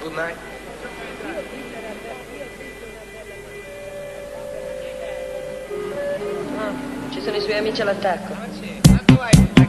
Good night. Ah, ci sono i suoi amici all'attacco.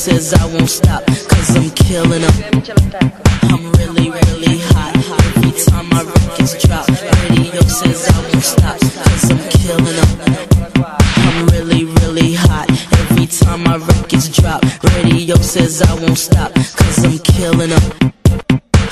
Says I won't stop, cause I'm killing them. I'm really, really hot. Every time my records drop, radio says I won't stop, cause I'm killing them. I'm really, really hot. Every time my records drop, radio says I won't stop, cause I'm killing them.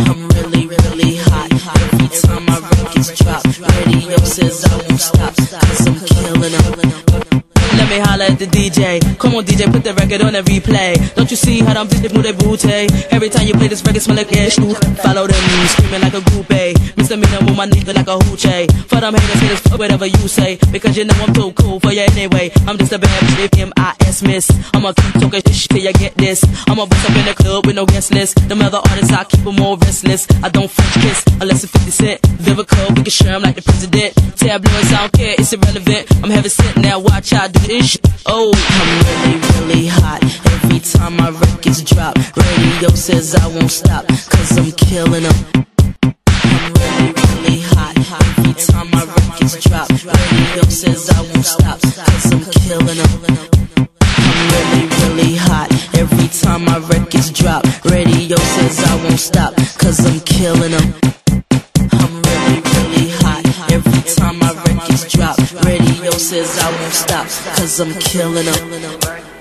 I'm really, really hot. Every time my records drop, radio says I won't stop, cause I'm killing them. Let me holler at the DJ. Come on, DJ, put the record on a replay. Don't you see how I'm bitches move their booty? Every time you play this record, smell like ash. Follow them, screaming like a groupie. Mr. Mina with my nigga like a hoochie. For them haters, haters, fuck whatever you say. Because you know I'm too cool for you anyway. I'm just a bad bitch, M-I-S miss. I'ma keep talking shit till you get this. I'ma bust up in the club with no guest list. Them other artists, I keep them more restless. I don't French kiss unless it's 50 Cent. Vivica, we can share 'em like the president. Tabloids, I don't care, it's irrelevant. I'm heaven sent now, watch I do shit. Oh, I'm really, really hot. Every time my records drop, radio says I won't stop, cause I'm killing them. I'm really, really hot. Every time my records drop, radio says I won't stop, cause I'm killing them. I'm really, really hot. Every time my records drop, radio says I won't stop, cause I'm killing them. I'm says I won't stop, cause I'm killing them.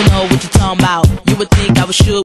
Don't know what you're talking about. You would think I was shook